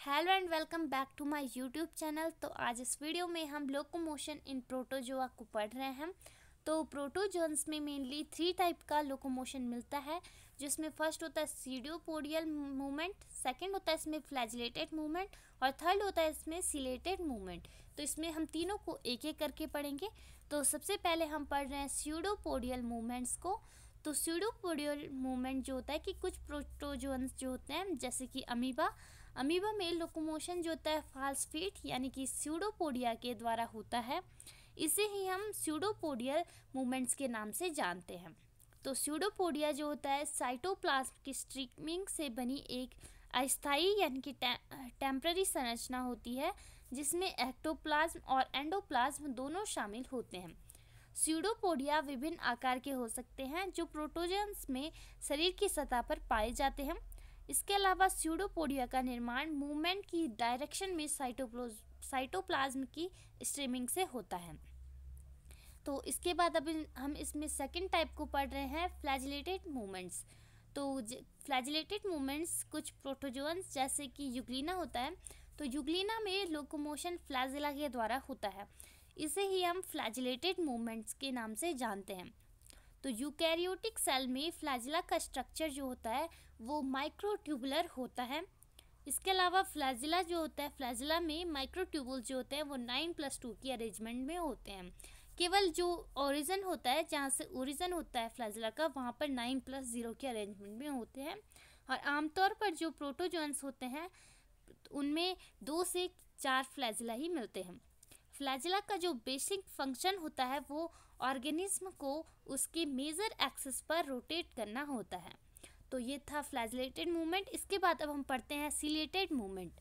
Hello and welcome back to my YouTube channel. तो आज इस वीडियो में हम लोकोमोशन इन प्रोटोजोआ को पढ़ रहे हैं। तो प्रोटोजोन्स में मेनली थ्री टाइप का लोकोमोशन मिलता है, जिसमें फ़र्स्ट होता है सीडियोपोडियल मूवमेंट सेकंड होता है इसमें फ्लैजिलेटेड मूवमेंट और थर्ड होता है इसमें सिलेटेड मूवमेंट। तो इसमें हम तीनों को एक एक करके पढ़ेंगे। तो सबसे पहले हम पढ़ रहे हैं सीडोपोडियल मूवमेंट्स को। तो सीडोपोडियल मूवमेंट जो होता है कि कुछ प्रोटोजोन्स जो होते हैं, जैसे कि अमीबा अमीबा में लोकोमोशन जो होता है फाल्सफीट यानी कि सीडोपोडिया के द्वारा होता है। इसे ही हम सीडोपोडियल मूवमेंट्स के नाम से जानते हैं। तो सीडोपोडिया जो होता है साइटोप्लाज्म की स्ट्रीमिंग से बनी एक अस्थाई यानी कि टेम्प्ररी संरचना होती है, जिसमें एक्टोप्लाज्म और एंडोप्लाज्म दोनों शामिल होते हैं। स्यूडोपोडिया विभिन्न आकार के हो सकते हैं, जो प्रोटोजन्स में शरीर की सतह पर पाए जाते हैं। इसके अलावा स्यूडोपोडिया का निर्माण मूवमेंट की डायरेक्शन में साइटोप्लोज साइटोप्लाज्म की स्ट्रीमिंग से होता है। तो इसके बाद अब हम इसमें सेकंड टाइप को पढ़ रहे हैं फ्लैजिलेटेड मूवमेंट्स तो फ्लैजिलेटेड मूवमेंट्स कुछ प्रोटोजोन्स जैसे कि युगलीना होता है। तो युगलीना में लोकोमोशन फ्लैजिला के द्वारा होता है। इसे ही हम फ्लैजिलेटेड मूवमेंट्स के नाम से जानते हैं। तो यूकैरियोटिक सेल में फ्लैजिला का स्ट्रक्चर जो होता है, वो माइक्रोट्यूबुलर होता है। इसके अलावा फ्लैजिला जो होता है, फ्लैजिला में माइक्रोट्यूबुल जो होते हैं, वो नाइन प्लस टू की अरेंजमेंट में होते हैं। केवल जो ओरिजन होता है, जहाँ से ओरिजन होता है फ्लैजिला का, वहाँ पर नाइन प्लस ज़ीरो के अरेंजमेंट में होते हैं। और आमतौर पर जो प्रोटोजोन्स होते हैं, उनमें दो से चार फ्लैजिला ही मिलते हैं। फ्लैजिला का जो बेसिक फ़ंक्शन होता है, वो ऑर्गेनिज्म को उसके मेजर एक्सिस पर रोटेट करना होता है। तो ये था फ्लैजलेटेड मूवमेंट। इसके बाद अब हम पढ़ते हैं सिलेटेड मूवमेंट।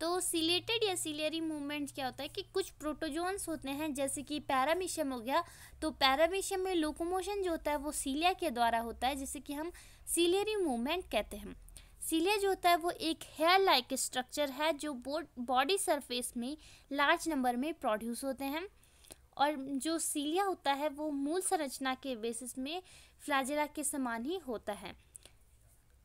तो सिलेटेड या सिलेरी मूवमेंट क्या होता है कि कुछ प्रोटोजोन्स होते हैं, जैसे कि पैरामीशियम हो गया। तो पैरामीशियम में लोकोमोशन जो होता है, वो सीलिया के द्वारा होता है, जिसे कि हम सिलेरी मूवमेंट कहते हैं। सीलिया जो होता है वो एक हेयर लाइक स्ट्रक्चर है जो बॉडी सरफेस में लार्ज नंबर में प्रोड्यूस होते हैं। और जो सीलिया होता है वो मूल संरचना के बेसिस में फ्लैजिला के समान ही होता है।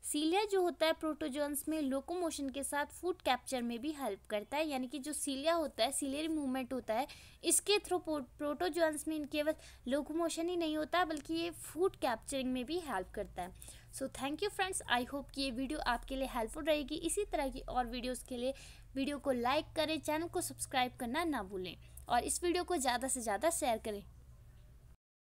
सीलिया जो होता है प्रोटोजोन्स में लोकोमोशन के साथ फ़ूड कैप्चर में भी हेल्प करता है, यानी कि जो सीलिया होता है सीलियरी मूवमेंट होता है, इसके थ्रू प्रोटोजोन्स में केवल लोकोमोशन ही नहीं होता, बल्कि ये फ़ूड कैप्चरिंग में भी हेल्प करता है। So thank you friends I hope कि ये वीडियो आपके लिए हेल्पफुल रहेगी। इसी तरह की और वीडियोज़ के लिए वीडियो को लाइक करें चैनल को सब्सक्राइब करना ना भूलें और इस वीडियो को ज़्यादा से ज़्यादा शेयर करें।